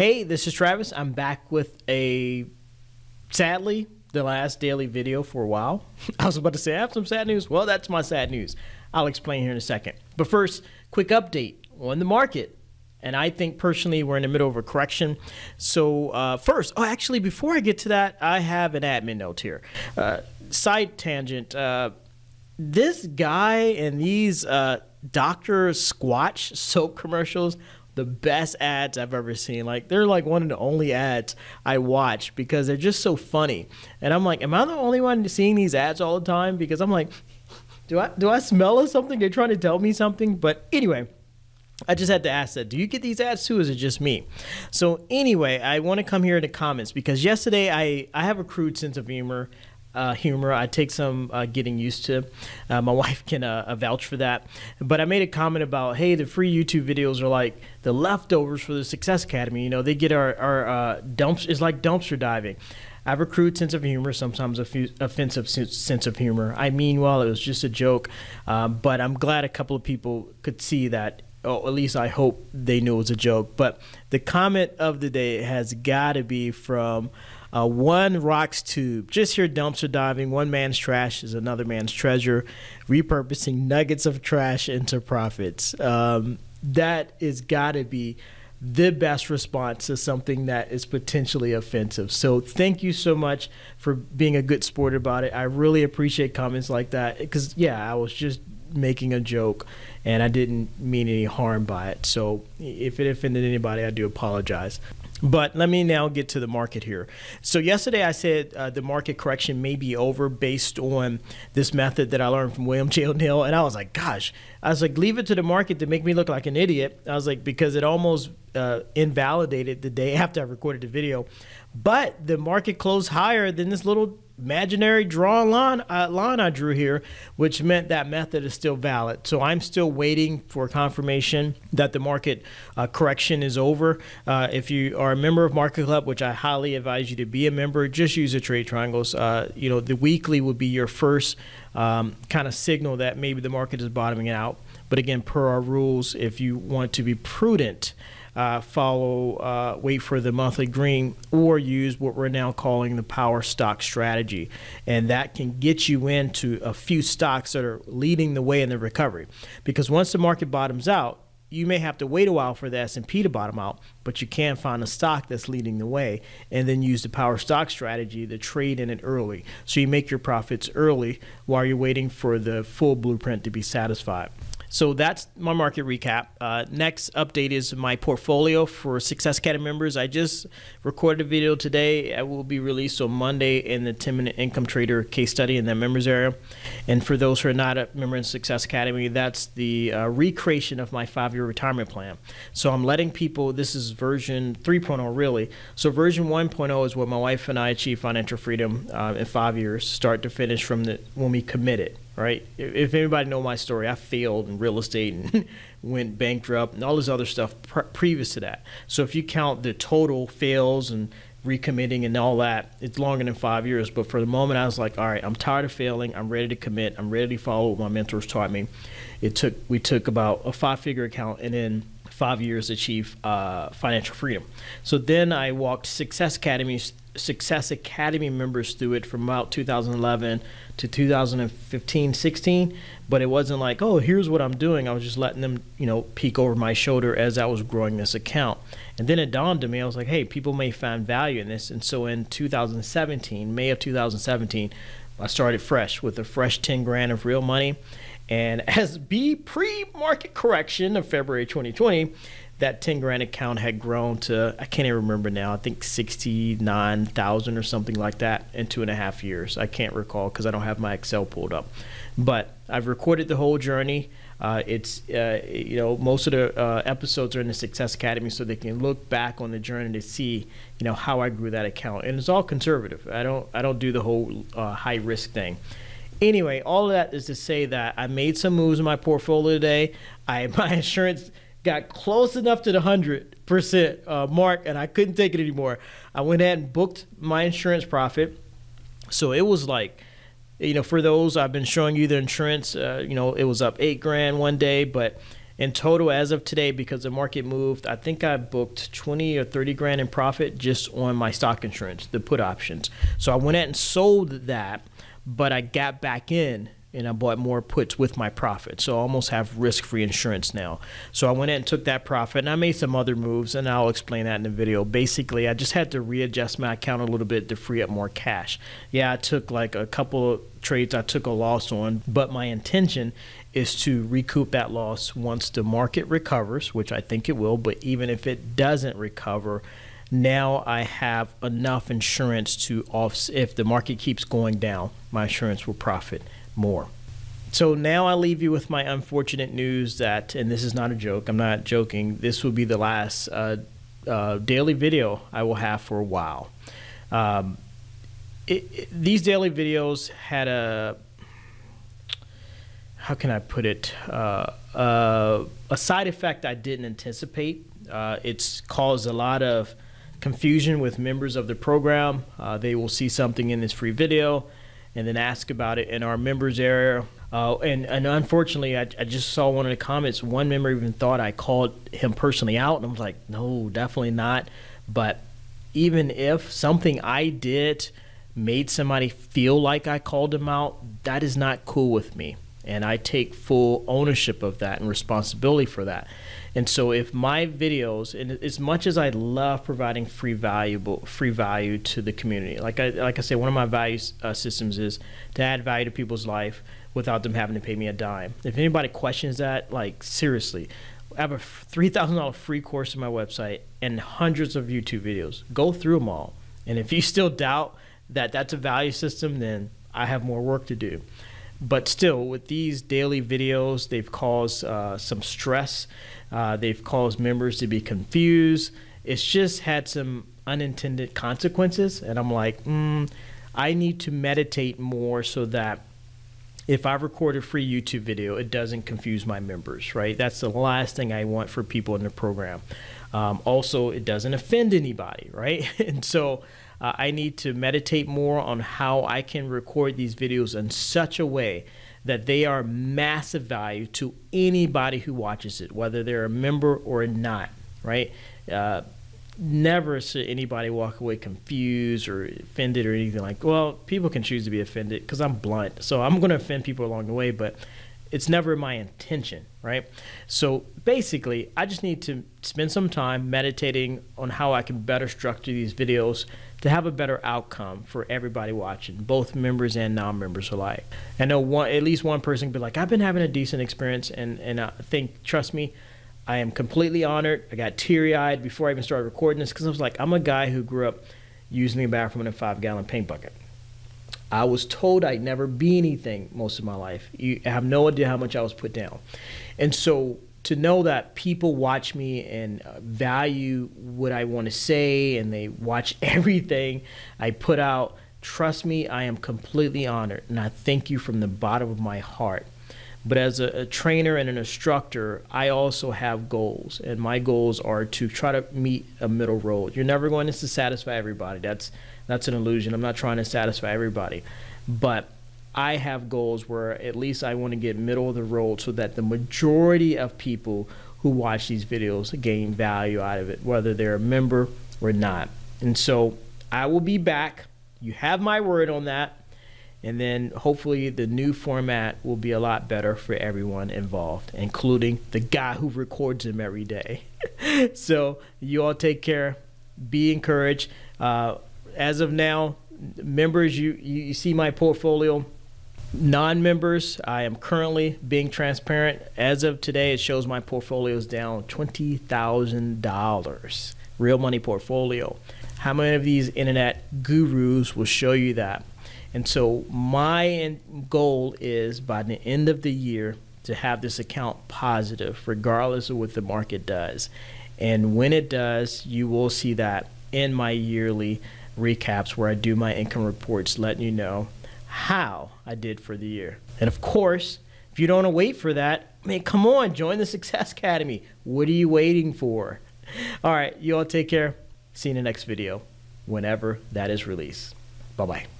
Hey, this is Travis. I'm back with a sadly the last daily video for a while. I was about to say I have some sad news. Well, that's my sad news. I'll explain here in a second. But first, quick update on the market. And I think personally we're in the middle of a correction. So uh, first, oh, actually, before I get to that, I have an admin note here. Uh, side tangent. Uh, this guy and these uh, Dr. Squatch soap commercials the best ads I've ever seen. Like they're like one of the only ads I watch because they're just so funny. And I'm like, am I the only one seeing these ads all the time? Because I'm like, do I do I smell of something? They're trying to tell me something. But anyway. I just had to ask that. Do you get these ads too? Or is it just me? So anyway, I want to come here in the comments because yesterday I, I have a crude sense of humor uh, humor. I take some uh, getting used to. Uh, my wife can uh, vouch for that. But I made a comment about, hey, the free YouTube videos are like the leftovers for the Success Academy. You know, they get our, our uh, dumps. It's like dumpster diving. I have a crude sense of humor, sometimes a few offensive sense of humor. I mean, well, it was just a joke, but I'm glad a couple of people could see that or at least I hope they knew it was a joke. But the comment of the day has got to be from uh, one rocks tube. Just here dumpster diving. One man's trash is another man's treasure. Repurposing nuggets of trash into profits. Um, that is got to be the best response to something that is potentially offensive. So thank you so much for being a good sport about it. I really appreciate comments like that because yeah, I was just making a joke and I didn't mean any harm by it. So if it offended anybody, I do apologize. But let me now get to the market here. So yesterday I said uh, the market correction may be over based on this method that I learned from William J. O'Neill, and I was like, gosh, I was like, leave it to the market to make me look like an idiot. I was like, because it almost uh, invalidated the day after I recorded the video. But the market closed higher than this little imaginary drawn line, uh, line I drew here, which meant that method is still valid. So I'm still waiting for confirmation that the market uh, correction is over. Uh, if you are a member of Market Club, which I highly advise you to be a member, just use the trade triangles. Uh, you know, the weekly would be your first um, kind of signal that maybe the market is bottoming out. But again, per our rules, if you want to be prudent, uh, follow, uh, wait for the monthly green, or use what we're now calling the power stock strategy. And that can get you into a few stocks that are leading the way in the recovery. Because once the market bottoms out, you may have to wait a while for the S&P to bottom out, but you can find a stock that's leading the way and then use the power stock strategy to trade in it early. So you make your profits early while you're waiting for the full blueprint to be satisfied. So that's my market recap. Uh, next update is my portfolio for Success Academy members. I just recorded a video today. It will be released on Monday in the 10 minute income trader case study in the members area. And for those who are not a member in Success Academy, that's the uh, recreation of my five year retirement plan. So I'm letting people, this is version 3.0 really. So version 1.0 is what my wife and I achieved financial freedom uh, in five years, start to finish from the when we committed right? If anybody know my story, I failed in real estate and went bankrupt and all this other stuff previous to that. So if you count the total fails and recommitting and all that, it's longer than five years. But for the moment, I was like, all right, I'm tired of failing. I'm ready to commit. I'm ready to follow what my mentors taught me. It took we took about a five figure account and then five years achieve uh, financial freedom. So then I walked Success Academies Success Academy members through it from about 2011 to 2015, 16. But it wasn't like, oh, here's what I'm doing. I was just letting them, you know, peek over my shoulder as I was growing this account. And then it dawned on me, I was like, hey, people may find value in this. And so in 2017, May of 2017, I started fresh with a fresh 10 grand of real money. And as B pre market correction of February 2020, that 10 grand account had grown to, I can't even remember now, I think 69,000 or something like that in two and a half years. I can't recall because I don't have my Excel pulled up. But I've recorded the whole journey. Uh, it's, uh, you know, most of the uh, episodes are in the Success Academy so they can look back on the journey to see, you know, how I grew that account. And it's all conservative. I don't, I don't do the whole uh, high risk thing anyway, all of that is to say that I made some moves in my portfolio today. I my insurance got close enough to the 100% uh, mark and I couldn't take it anymore. I went ahead and booked my insurance profit. So it was like, you know, for those I've been showing you the insurance, uh, you know, it was up eight grand one day, but In total, as of today, because the market moved, I think I booked 20 or 30 grand in profit just on my stock insurance, the put options. So I went out and sold that, but I got back in and I bought more puts with my profit. So I almost have risk free insurance now. So I went in and took that profit and I made some other moves and I'll explain that in the video. Basically, I just had to readjust my account a little bit to free up more cash. Yeah, I took like a couple of trades I took a loss on, but my intention is to recoup that loss once the market recovers, which I think it will, but even if it doesn't recover, now I have enough insurance to offset if the market keeps going down, my insurance will profit more. So now I leave you with my unfortunate news that, and this is not a joke, I'm not joking, this will be the last uh, uh, daily video I will have for a while. Um, it, it, these daily videos had a, how can I put it, uh, uh a side effect I didn't anticipate. Uh, it's caused a lot of confusion with members of the program. Uh, they will see something in this free video and then ask about it in our members area. Uh, and, and unfortunately, I, I just saw one of the comments. One member even thought I called him personally out, and I was like, no, definitely not. But even if something I did made somebody feel like I called him out, that is not cool with me. And I take full ownership of that and responsibility for that. And so if my videos, and as much as I love providing free valuable free value to the community, like I like I say, one of my value uh, systems is to add value to people's life without them having to pay me a dime. If anybody questions that, like seriously, I have a three thousand dollar free course on my website and hundreds of YouTube videos. Go through them all, and if you still doubt that that's a value system, then I have more work to do. But still, with these daily videos, they've caused uh, some stress. Uh, they've caused members to be confused. It's just had some unintended consequences. And I'm like, mm, I need to meditate more so that if I record a free YouTube video, it doesn't confuse my members, right? That's the last thing I want for people in the program. Um, also, it doesn't offend anybody, right? and so uh, I need to meditate more on how I can record these videos in such a way that they are massive value to anybody who watches it, whether they're a member or not, right? Uh, never should anybody walk away confused or offended or anything like well people can choose to be offended because i'm blunt so i'm going to offend people along the way but it's never my intention, right? So basically, I just need to spend some time meditating on how I can better structure these videos to have a better outcome for everybody watching, both members and non-members alike. I know one, at least one person can be like, "I've been having a decent experience," and and I think, trust me, I am completely honored. I got teary-eyed before I even started recording this because I was like, I'm a guy who grew up using the bathroom in a five-gallon paint bucket. I was told I'd never be anything most of my life. You have no idea how much I was put down. And so to know that people watch me and uh, value what I want to say and they watch everything I put out, trust me, I am completely honored. And I thank you from the bottom of my heart. But as a, a, trainer and an instructor, I also have goals, and my goals are to try to meet a middle road. You're never going to satisfy everybody. That's that's an illusion. I'm not trying to satisfy everybody, but I have goals where at least I want to get middle of the road so that the majority of people who watch these videos gain value out of it, whether they're a member or not. And so I will be back. You have my word on that and then hopefully the new format will be a lot better for everyone involved, including the guy who records them every day. so you all take care. Be encouraged. Uh, as of now, members, you, you see my portfolio. Non-members, I am currently being transparent. As of today, it shows my portfolio is down twenty thousand dollars. Real money portfolio. How many of these internet gurus will show you that? And so my goal is by the end of the year to have this account positive, regardless of what the market does. And when it does, you will see that in my yearly recaps where I do my income reports, letting you know how I did for the year. And of course, if you don't want to wait for that, I mean, come on, join the Success Academy. What are you waiting for? All right, you all take care. See you in the next video, whenever that is released. Bye bye.